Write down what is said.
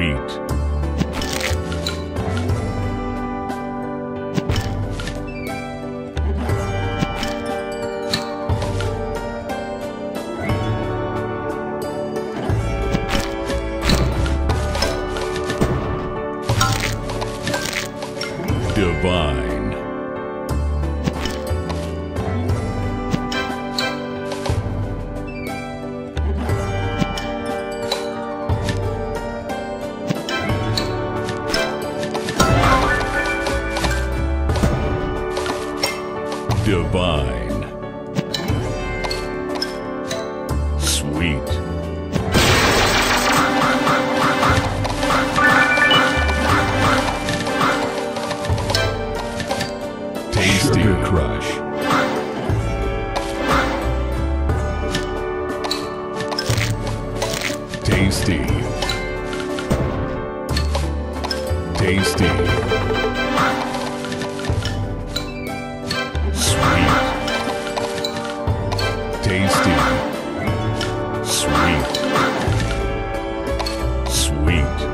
Sweet. Divine. Divine. Sweet. Tasty. Sugar Crush. Tasty. Tasty. Sweet. Tasty. Sweet. Sweet.